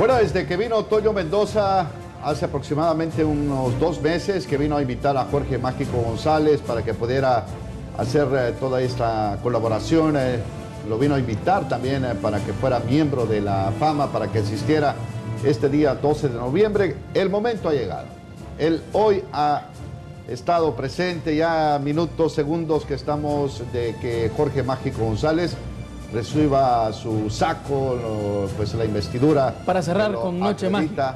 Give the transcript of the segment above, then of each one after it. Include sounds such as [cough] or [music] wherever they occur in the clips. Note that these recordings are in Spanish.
Bueno, desde que vino Toño Mendoza hace aproximadamente unos dos meses que vino a invitar a Jorge Mágico González para que pudiera hacer eh, toda esta colaboración. eh, lo vino a invitar también eh, para que fuera miembro de la fama, para que asistiera este día 12 de noviembre. El momento ha llegado. Él hoy ha estado presente ya minutos, segundos que estamos de que Jorge Mágico González reciba su saco, pues la investidura. Para cerrar con Noche acredita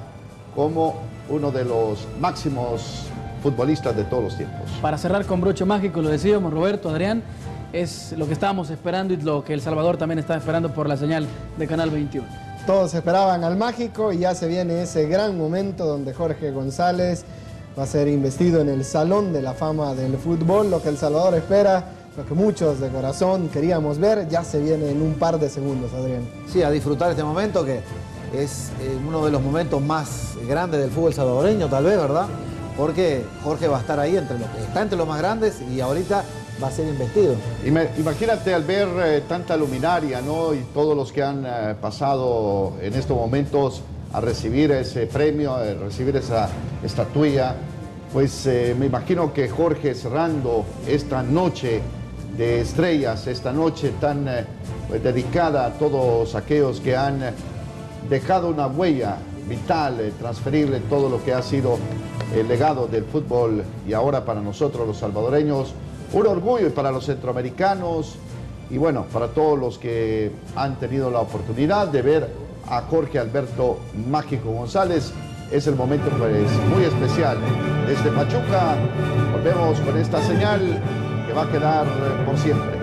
como uno de los máximos futbolistas de todos los tiempos. Para cerrar con broche mágico, lo decíamos Roberto, Adrián, es lo que estábamos esperando y lo que El Salvador también está esperando por la señal de Canal 21. Todos esperaban al mágico y ya se viene ese gran momento donde Jorge González va a ser investido en el Salón de la Fama del Fútbol. Lo que El Salvador espera, lo que muchos de corazón queríamos ver, ya se viene en un par de segundos, Adrián. Sí, a disfrutar este momento que es eh, uno de los momentos más grandes del fútbol salvadoreño, tal vez, ¿verdad? Porque Jorge va a estar ahí, entre los, está entre los más grandes y ahorita va a ser investido. Ima- Imagínate al ver eh, tanta luminaria, ¿no? Y todos los que han eh, pasado en estos momentos a recibir ese premio, a recibir esa estatuilla, pues eh, me imagino que Jorge cerrando esta noche de estrellas, esta noche tan eh, pues, dedicada a todos aquellos que han eh, dejado una huella vital, eh, transferible todo lo que ha sido el legado del fútbol y ahora para nosotros los salvadoreños, un orgullo y para los centroamericanos y bueno, para todos los que han tenido la oportunidad de ver a Jorge Alberto Mágico González. Es el momento pues muy especial. Desde Pachuca volvemos con esta señal va a quedar eh, por siempre.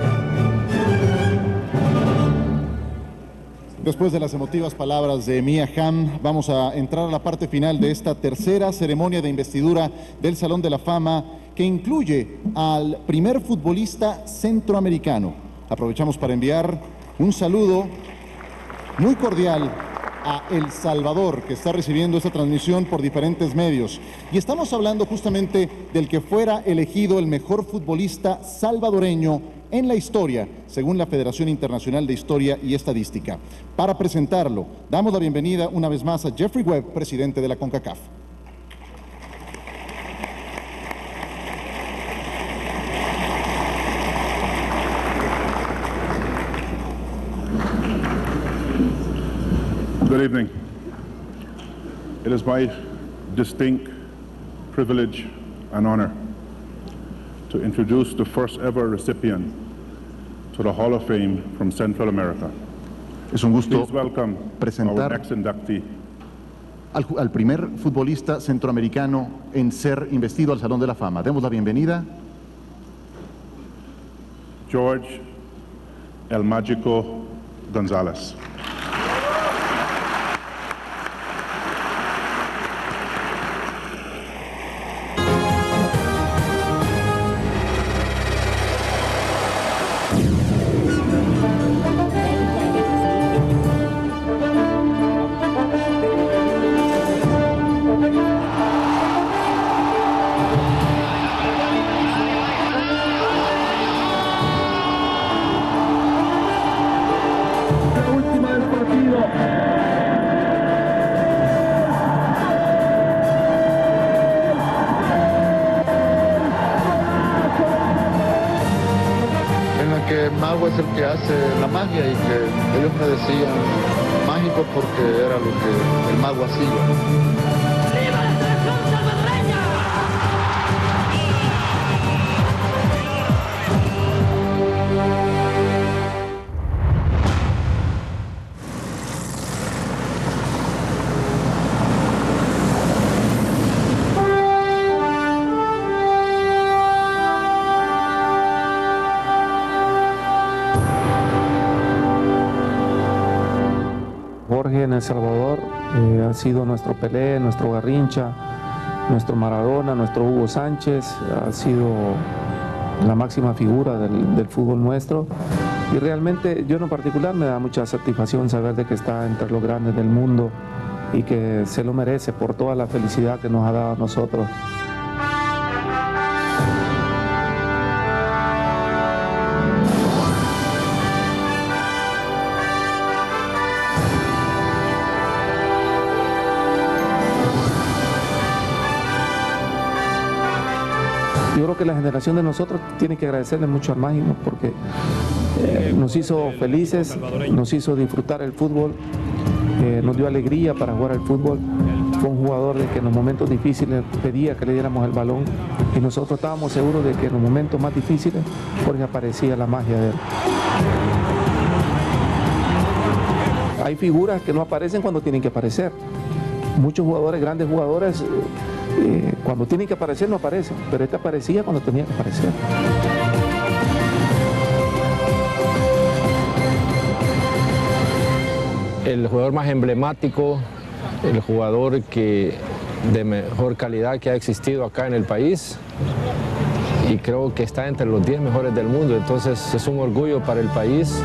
Después de las emotivas palabras de Mia Hamm, vamos a entrar a la parte final de esta tercera ceremonia de investidura del Salón de la Fama que incluye al primer futbolista centroamericano. Aprovechamos para enviar un saludo muy cordial a El Salvador, que está recibiendo esta transmisión por diferentes medios. Y estamos hablando justamente del que fuera elegido el mejor futbolista salvadoreño en la historia, según la Federación Internacional de Historia y Estadística. Para presentarlo, damos la bienvenida una vez más a Jeffrey Webb, presidente de la CONCACAF. Good evening. It is my distinct privilege and honor to introduce the first ever recipient to the Hall of Fame from Central America. Es un gusto Please welcome our presentar al, al primer futbolista centroamericano en ser investido al Salón de la Fama. Demos la bienvenida George El Magico Gonzalez. Hace la magia y que ellos me decían mágico porque era lo que el mago hacía. El Salvador eh, ha sido nuestro Pelé, nuestro Garrincha, nuestro Maradona, nuestro Hugo Sánchez, ha sido la máxima figura del, del fútbol nuestro. Y realmente yo en particular me da mucha satisfacción saber de que está entre los grandes del mundo y que se lo merece por toda la felicidad que nos ha dado a nosotros. Que la generación de nosotros tiene que agradecerle mucho al Mágico porque eh, nos hizo felices, nos hizo disfrutar el fútbol, eh, nos dio alegría para jugar al fútbol. Fue un jugador de que en los momentos difíciles pedía que le diéramos el balón y nosotros estábamos seguros de que en los momentos más difíciles Jorge aparecía la magia de él. Hay figuras que no aparecen cuando tienen que aparecer. Muchos jugadores, grandes jugadores, eh, cuando tienen que aparecer no aparecen, pero este aparecía cuando tenía que aparecer. el jugador más emblemático, el jugador que de mejor calidad que ha existido acá en el país y creo que está entre los 10 mejores del mundo, entonces es un orgullo para el país.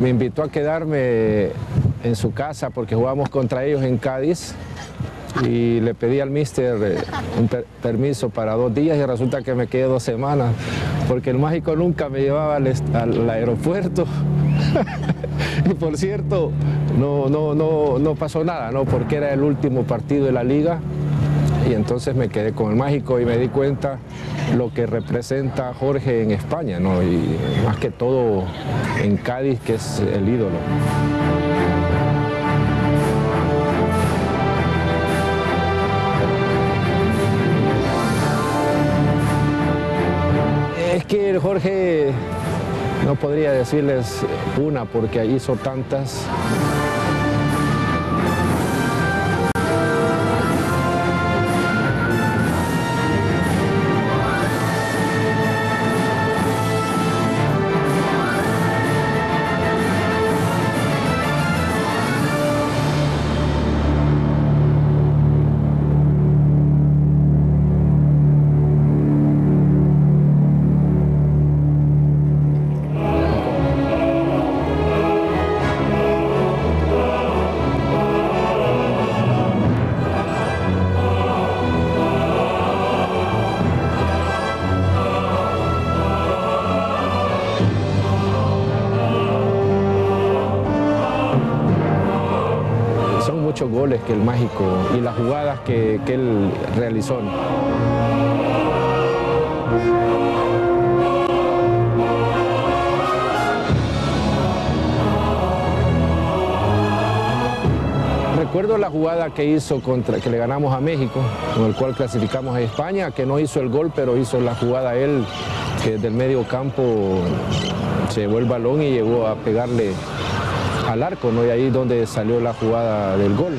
Me invitó a quedarme en su casa porque jugamos contra ellos en Cádiz y le pedí al mister eh, un permiso para dos días y resulta que me quedé dos semanas porque el mágico nunca me llevaba al, aeropuerto [laughs] y por cierto no, no, no, no pasó nada ¿no? porque era el último partido de la liga y entonces me quedé con el mágico y me di cuenta lo que representa Jorge en España ¿no? y más que todo en Cádiz que es el ídolo. que Jorge no podría decirles una porque hizo tantas. Goles que el mágico y las jugadas que, que él realizó. Recuerdo la jugada que hizo contra, que le ganamos a México, con el cual clasificamos a España, que no hizo el gol, pero hizo la jugada él, que desde el medio campo se llevó el balón y llegó a pegarle al arco, ¿no? Y ahí donde salió la jugada del gol.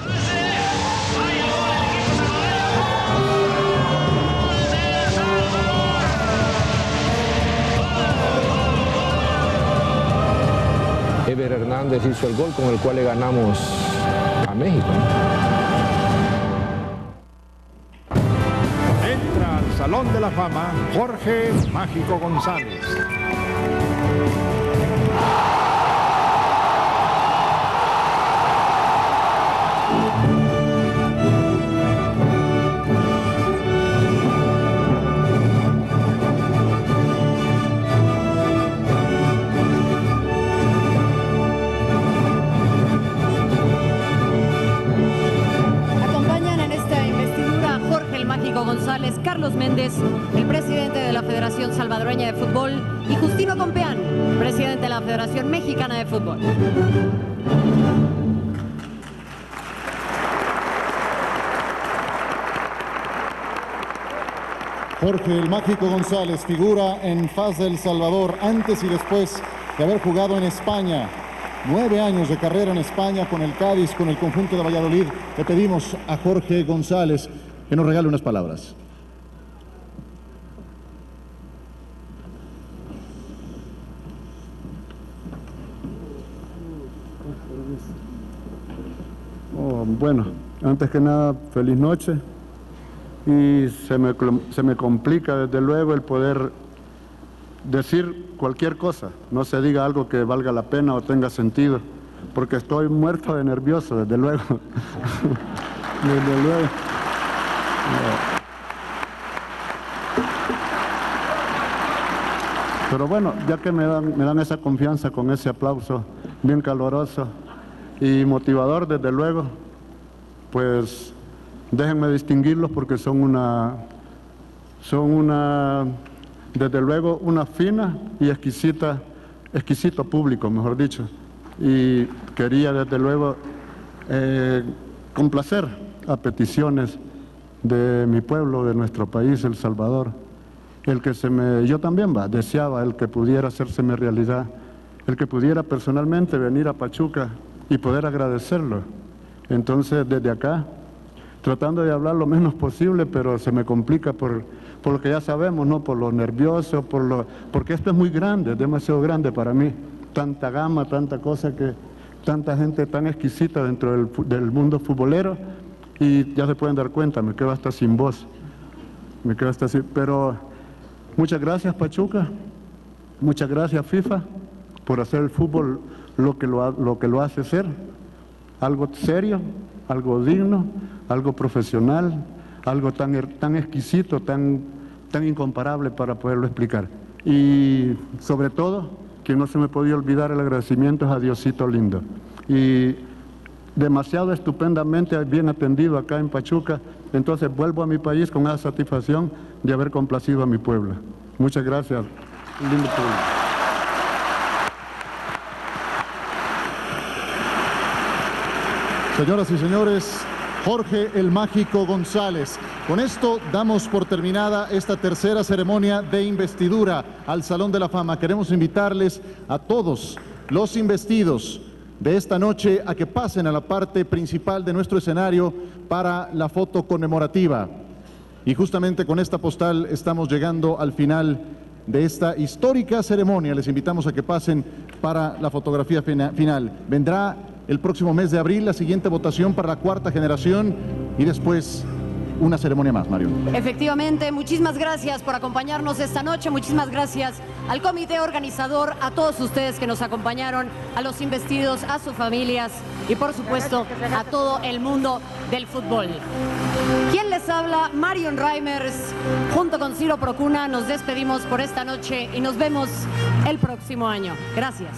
Ever Hernández hizo el gol con el cual le ganamos a México. Entra al Salón de la Fama Jorge Mágico González. El presidente de la Federación Salvadoreña de Fútbol, y Justino Compeán, presidente de la Federación Mexicana de Fútbol. Jorge el Mágico González figura en Faz del Salvador antes y después de haber jugado en España. Nueve años de carrera en España con el Cádiz, con el conjunto de Valladolid. Le pedimos a Jorge González que nos regale unas palabras. Bueno, antes que nada, feliz noche. Y se me, se me complica desde luego el poder decir cualquier cosa, no se diga algo que valga la pena o tenga sentido, porque estoy muerto de nervioso, desde luego. [laughs] Pero bueno, ya que me dan, me dan esa confianza con ese aplauso, bien caloroso y motivador, desde luego. Pues déjenme distinguirlos porque son una, son una, desde luego, una fina y exquisita, exquisito público, mejor dicho. Y quería, desde luego, eh, complacer a peticiones de mi pueblo, de nuestro país, El Salvador. El que se me, yo también va, deseaba el que pudiera hacérseme realidad, el que pudiera personalmente venir a Pachuca y poder agradecerlo. Entonces, desde acá, tratando de hablar lo menos posible, pero se me complica por, por lo que ya sabemos, ¿no? Por lo nervioso, por lo, porque esto es muy grande, demasiado grande para mí. Tanta gama, tanta cosa que, tanta gente tan exquisita dentro del, mundo futbolero y ya se pueden dar cuenta, me quedo hasta sin voz. Me quedo hasta así. Pero muchas gracias Pachuca, muchas gracias FIFA por hacer el fútbol lo que lo, lo que lo hace ser, algo serio, algo digno, algo profesional, algo tan, er, tan exquisito, tan, tan incomparable para poderlo explicar. Y sobre todo, que no se me podía olvidar el agradecimiento a Diosito lindo. Y demasiado estupendamente bien atendido acá en Pachuca, entonces vuelvo a mi país con la satisfacción de haber complacido a mi pueblo. Muchas gracias. Lindo pueblo. Señoras y señores, Jorge el Mágico González. Con esto damos por terminada esta tercera ceremonia de investidura al Salón de la Fama. Queremos invitarles a todos los investidos de esta noche a que pasen a la parte principal de nuestro escenario para la foto conmemorativa. Y justamente con esta postal estamos llegando al final de esta histórica ceremonia. Les invitamos a que pasen para la fotografía final. Vendrá el próximo mes de abril la siguiente votación para la cuarta generación y después una ceremonia más, Mario. Efectivamente, muchísimas gracias por acompañarnos esta noche, muchísimas gracias al comité organizador, a todos ustedes que nos acompañaron, a los investidos, a sus familias y por supuesto a todo el mundo del fútbol. ¿Quién les habla? Marion Reimers, junto con Ciro Procuna, nos despedimos por esta noche y nos vemos el próximo año. Gracias.